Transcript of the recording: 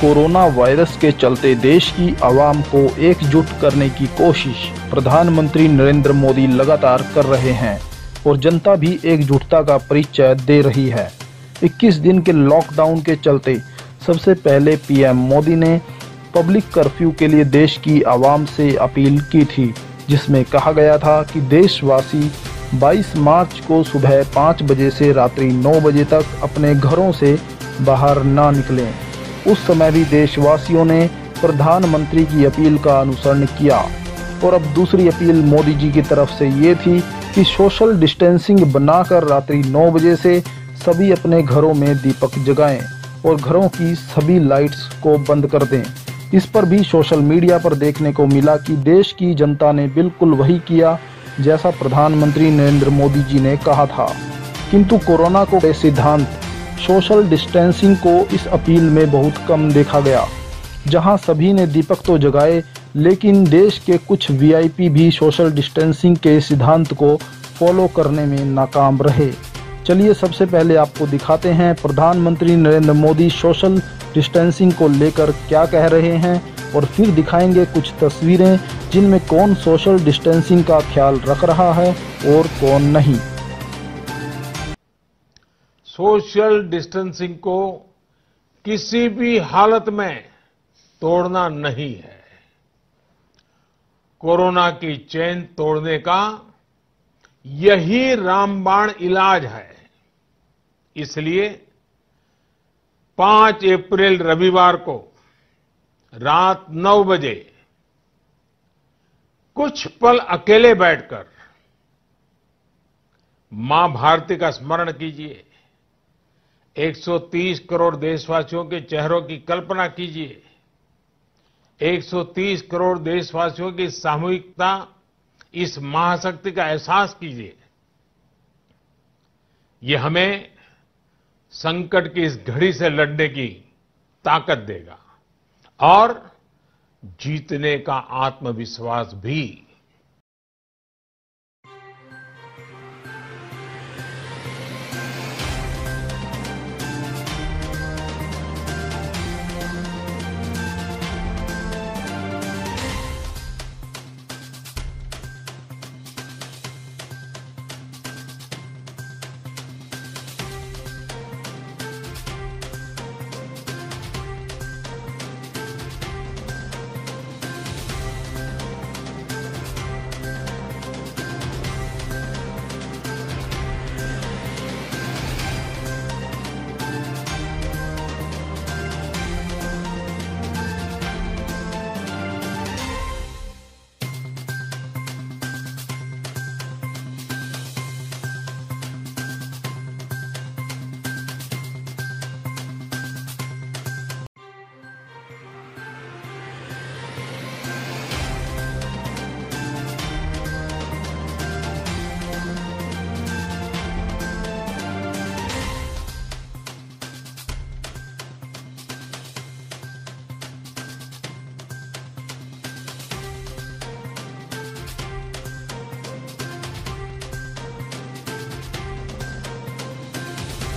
Corona virus के चलते देश की आवाम को एकजुट करने की कोशिश प्रधानमंत्री नरेंद्र मोदी लगातार कर रहे हैं और जनता भी एकजुटता का परिचय दे रही है। 21 दिन के लॉकडाउन के चलते सबसे पहले पीएम मोदी ने पब्लिक कर्फ्यू के लिए देश की आवाम से अपील की थी, जिसमें कहा गया था कि देशवासी 22 मार्च को सुबह 5 बजे से रात्रि 9 बजे तक अपने घरों से बाहर ना निकलें। उस समय भी देशवासियों ने प्रधानमंत्री की अपील का अनुसरण किया। और अब दूसरी अपील मोदी जी की तरफ़ से ये थी कि सोशल डिस्टेंसिंग बनाकर रात्रि 9 बजे से सभी अपने घरों में दीपक जगाएँ और घरों की सभी लाइट्स को बंद कर दें। इस पर भी सोशल मीडिया पर देखने को मिला कि देश की जनता ने बिल्कुल वही किया, जैसा प्रधानमंत्री नरेंद्र मोदी जी ने कहा था। किंतु कोरोना को सिद्धांत सोशल डिस्टेंसिंग को इस अपील में बहुत कम देखा गया, जहाँ सभी ने दीपक तो जगाए, लेकिन देश के कुछ वीआईपी भी सोशल डिस्टेंसिंग के सिद्धांत को फॉलो करने में नाकाम रहे। चलिए सबसे पहले आपको दिखाते हैं, प्रधानमंत्री नरेंद्र मोदी सोशल डिस्टेंसिंग को लेकर क्या कह रहे हैं, और फिर दिखाएँगे कुछ तस्वीरें जिनमें कौन सोशल डिस्टेंसिंग का ख्याल रख रहा है और कौन नहीं। सोशल डिस्टेंसिंग को किसी भी हालत में तोड़ना नहीं है। कोरोना की चेन तोड़ने का यही रामबाण इलाज है। इसलिए 5 अप्रैल रविवार को रात 9 बजे कुछ पल अकेले बैठकर माँ भारती का स्मरण कीजिए। 130 करोड़ देशवासियों के चेहरों की कल्पना कीजिए। 130 करोड़ देशवासियों की सामूहिकता इस महाशक्ति का एहसास कीजिए। ये हमें संकट की इस घड़ी से लड़ने की ताकत देगा और जीतने का आत्मविश्वास भी